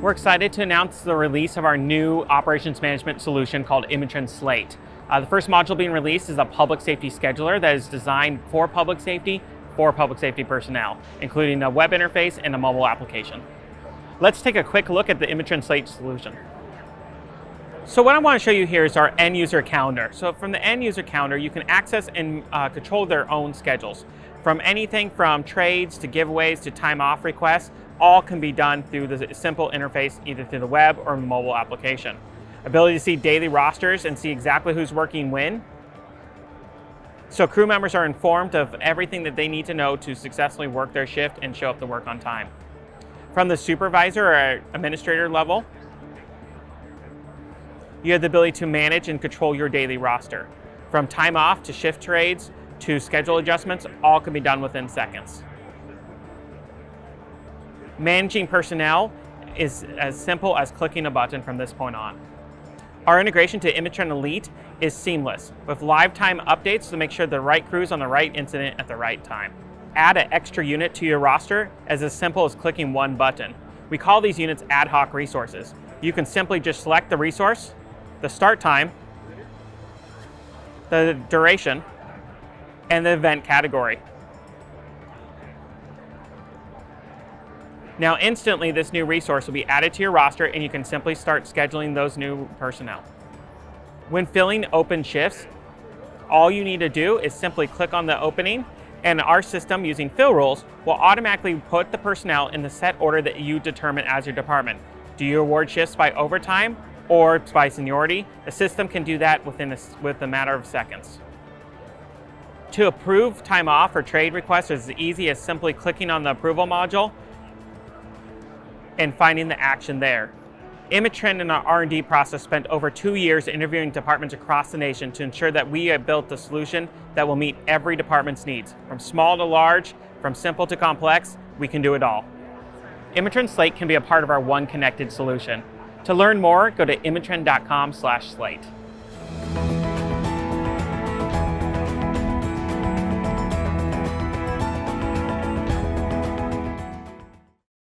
We're excited to announce the release of our new operations management solution called ImageTrend Slate. Uh, the first module being released is a public safety scheduler that is designed for public safety for public safety personnel, including a web interface and a mobile application. Let's take a quick look at the ImageTrend Slate solution. So what I want to show you here is our end user calendar. So from the end user calendar, you can access and uh, control their own schedules. From anything from trades to giveaways to time off requests, all can be done through the simple interface, either through the web or mobile application. Ability to see daily rosters and see exactly who's working when. So crew members are informed of everything that they need to know to successfully work their shift and show up to work on time. From the supervisor or administrator level, you have the ability to manage and control your daily roster. From time off to shift trades to schedule adjustments, all can be done within seconds. Managing personnel is as simple as clicking a button from this point on. Our integration to ImageTrend Elite is seamless, with live time updates to make sure the right crew's on the right incident at the right time. Add an extra unit to your roster as as simple as clicking one button. We call these units ad hoc resources. You can simply just select the resource, the start time, the duration, and the event category. Now instantly this new resource will be added to your roster and you can simply start scheduling those new personnel. When filling open shifts, all you need to do is simply click on the opening and our system using fill rules will automatically put the personnel in the set order that you determine as your department. Do you award shifts by overtime or by seniority? The system can do that within a, with a matter of seconds. To approve time off or trade requests is as easy as simply clicking on the approval module and finding the action there. ImageTrend in our R&D process spent over two years interviewing departments across the nation to ensure that we have built a solution that will meet every department's needs. From small to large, from simple to complex, we can do it all. ImageTrend Slate can be a part of our One Connected solution. To learn more, go to imagetrend.com slash slate.